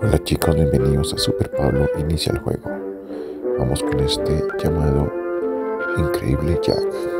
Hola chicos, bienvenidos a Super Pablo Inicia el juego. Vamos con este llamado Increíble Jack.